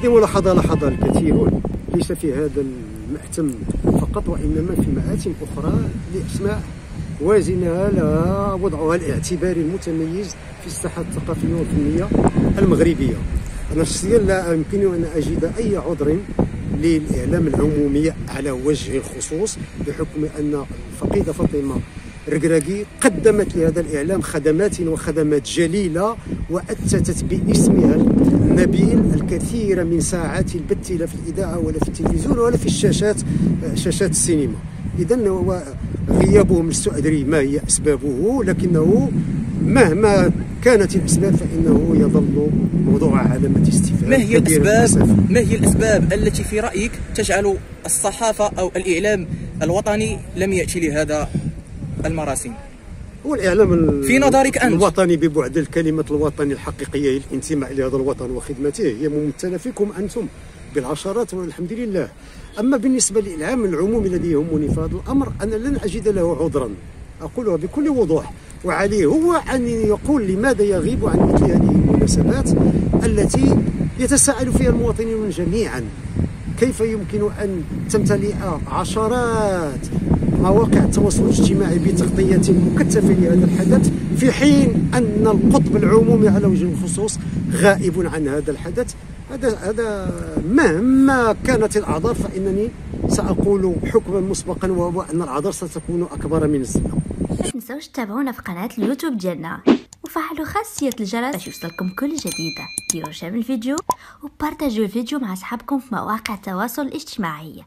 هذه ملاحظة لاحظها الكثيرون ليس في هذا المأتم فقط وإنما في مآتم أخرى لأسماء وازنة لها وضعها الاعتباري المتميز في الساحة الثقافية والفنية المغربية. أنا شخصيا لا يمكنني أن أجد أي عذر للإعلام العمومي على وجه الخصوص بحكم أن الفقيدة فاطمة ركراكي قدمت لهذا الإعلام خدمات وخدمات جليلة وأتتت باسمها النبيل الكثير من ساعات البث لا في الإذاعة ولا في التلفزيون ولا في الشاشات شاشات السينما. إذا هو غيابه من أدري ما هي أسبابه لكنه مهما كانت الأسباب فإنه يظل موضوع علامة استفهام ما هي الأسباب؟ ما هي الأسباب التي في رأيك تجعل الصحافة أو الإعلام الوطني لم يأتي لهذا المراسم هو الاعلام في نظرك أنت؟ الوطني ببعد الكلمة الوطني الحقيقية الانتماء لهذا الوطن وخدمته. هي ممثله فيكم أنتم بالعشرات والحمد لله. أما بالنسبة للاعلام العمومي الذي يهمني في هذا الأمر أنا لن أجد له عذرا. أقولها بكل وضوح. وعليه هو أن يقول لماذا يغيب عن مثل هذه المناسبات التي يتساءل فيها المواطنون جميعا. كيف يمكن أن تمتلئ عشرات مواقع التواصل الاجتماعي بتغطية مكثفة لهذا الحدث في حين أن القطب العمومي على وجه الخصوص غائب عن هذا الحدث. هذا هذا مهما كانت الأعذار؟ فإنني سأقول حكما مسبقا وهو أن الأعذار ستكون أكبر من الزمن ما تنسوش تتابعونا في قناة اليوتيوب ديالنا. وفعلوا خاصية الجرس باش يوصلكم كل جديدة ديروا شير الفيديو وبارتاجوا الفيديو مع أصحابكم في مواقع التواصل الاجتماعي.